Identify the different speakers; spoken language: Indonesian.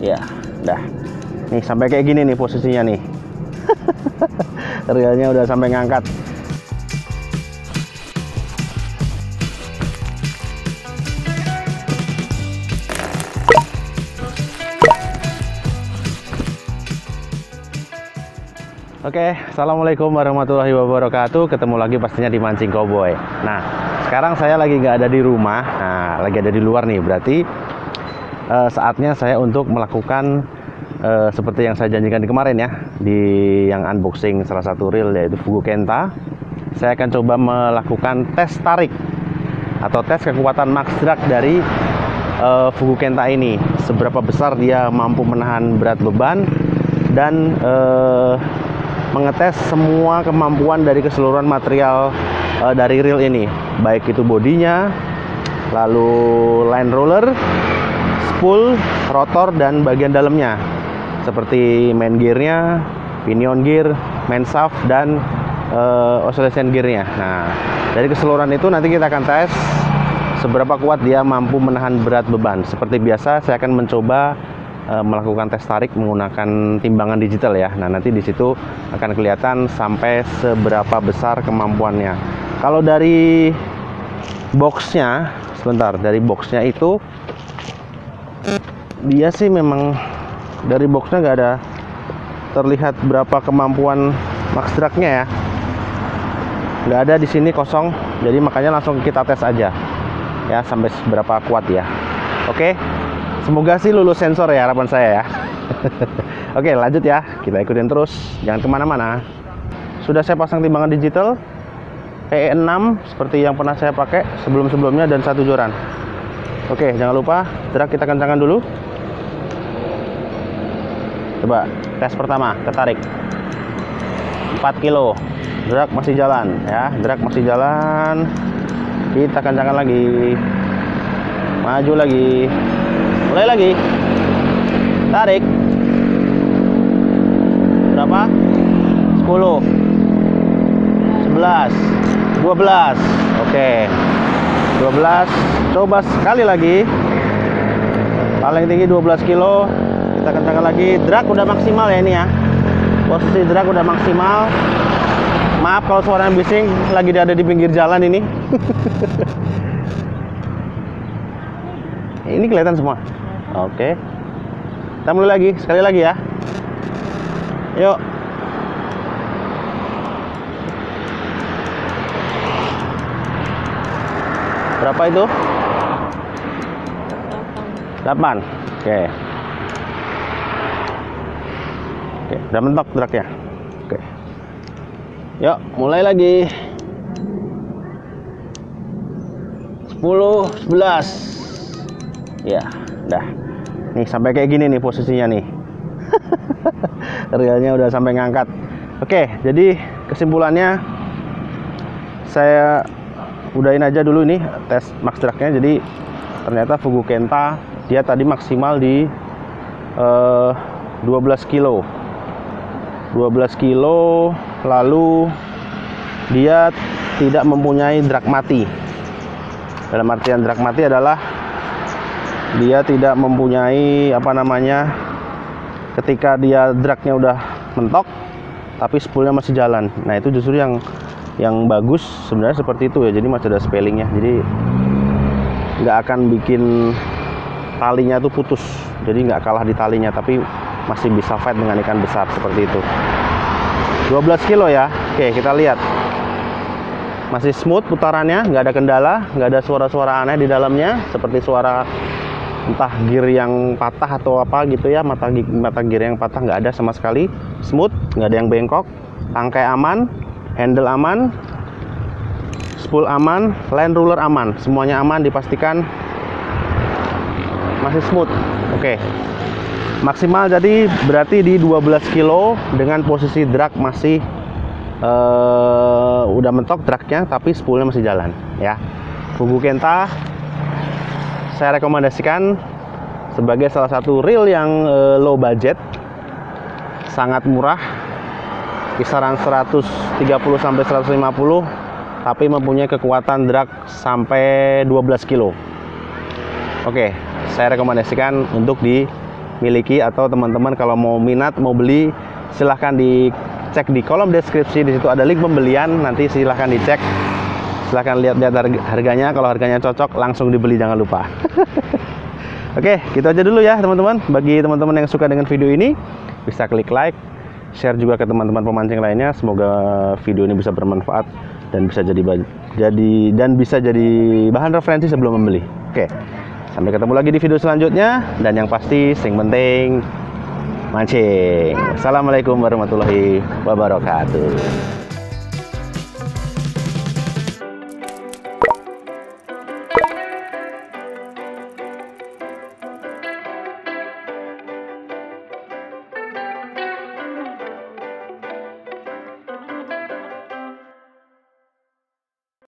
Speaker 1: ya dah nih sampai kayak gini nih posisinya nih realnya udah sampai ngangkat Oke, assalamualaikum warahmatullahi wabarakatuh. Ketemu lagi pastinya di mancing cowboy. Nah, sekarang saya lagi nggak ada di rumah. Nah, lagi ada di luar nih. Berarti eh, saatnya saya untuk melakukan eh, seperti yang saya janjikan di kemarin ya, di yang unboxing salah satu reel yaitu Fugu Kenta. Saya akan coba melakukan tes tarik atau tes kekuatan max drag dari eh, Fugu Kenta ini. Seberapa besar dia mampu menahan berat beban dan eh, mengetes semua kemampuan dari keseluruhan material uh, dari reel ini baik itu bodinya lalu line roller spool rotor dan bagian dalamnya seperti main gearnya pinion gear main shaft dan uh, oscillation gearnya nah dari keseluruhan itu nanti kita akan tes seberapa kuat dia mampu menahan berat beban seperti biasa saya akan mencoba Eh, melakukan tes tarik menggunakan timbangan digital ya. Nah, nanti di situ akan kelihatan sampai seberapa besar kemampuannya. Kalau dari boxnya, sebentar, dari boxnya itu dia sih memang dari boxnya nggak ada terlihat berapa kemampuan max dragnya ya. Nggak ada di sini kosong, jadi makanya langsung kita tes aja ya sampai seberapa kuat ya. Oke. Semoga sih lulus sensor ya harapan saya ya. Oke lanjut ya, kita ikutin terus, jangan ke mana-mana. Sudah saya pasang timbangan digital PE6 seperti yang pernah saya pakai sebelum-sebelumnya dan satu joran. Oke jangan lupa drag kita kencangkan dulu. Coba tes pertama, ketarik. 4 kilo, drag masih jalan ya, drag masih jalan. Kita kencangkan lagi, maju lagi, mulai lagi. Tarik. Berapa? 10 11 12 oke 12 coba sekali lagi. Paling tinggi 12 kilo. Kita kencangkan lagi. Drag udah maksimal ya ini ya. Posisi drag udah maksimal. Maaf kalau suara yang bising. Lagi ada di pinggir jalan ini. Ini kelihatan semua? Oke. Kita mulai lagi, sekali lagi ya. Yuk. Berapa itu? 8. Oke. Oke, udah mentok draknya. Oke. Yuk, mulai lagi. 10, 11. Ya, dah nih sampai kayak gini nih posisinya nih realnya udah sampai ngangkat oke jadi kesimpulannya saya udahin aja dulu nih tes max dragnya jadi ternyata Fugu Kenta dia tadi maksimal di uh, eh, 12 kilo. 12 kilo lalu dia tidak mempunyai drag mati. Dalam artian drag mati adalah dia tidak mempunyai apa namanya ketika dia dragnya udah mentok tapi spoolnya masih jalan. Nah itu justru yang yang bagus sebenarnya seperti itu ya. Jadi masih ada spellingnya. Jadi nggak akan bikin talinya tuh putus. Jadi nggak kalah di talinya tapi masih bisa fight dengan ikan besar seperti itu. 12 kilo ya. Oke kita lihat. Masih smooth putarannya nggak ada kendala nggak ada suara-suara aneh di dalamnya seperti suara entah gear yang patah atau apa gitu ya mata mata gear yang patah nggak ada sama sekali. Smooth nggak ada yang bengkok tangkai aman handle aman spool aman line ruler aman. Semuanya aman dipastikan masih smooth. Oke. Maksimal jadi berarti di 12 kilo dengan posisi drag masih uh, udah mentok dragnya tapi spoolnya masih jalan ya. Fugu Kenta saya rekomendasikan sebagai salah satu reel yang uh, low budget sangat murah kisaran 130 sampai 150 tapi mempunyai kekuatan drag sampai 12 kilo. Oke saya rekomendasikan untuk di miliki atau teman-teman kalau mau minat mau beli silahkan dicek di kolom deskripsi. Di situ ada link pembelian nanti silahkan dicek. Silahkan lihat-lihat harganya. Kalau harganya cocok langsung dibeli jangan lupa. Oke, gitu aja dulu ya teman-teman. Bagi teman-teman yang suka dengan video ini, bisa klik like, share juga ke teman-teman pemancing lainnya. Semoga video ini bisa bermanfaat dan bisa jadi jadi dan bisa jadi bahan referensi sebelum membeli. Oke. Sampai ketemu lagi di video selanjutnya dan yang pasti sing penting mancing. Assalamualaikum warahmatullahi wabarakatuh.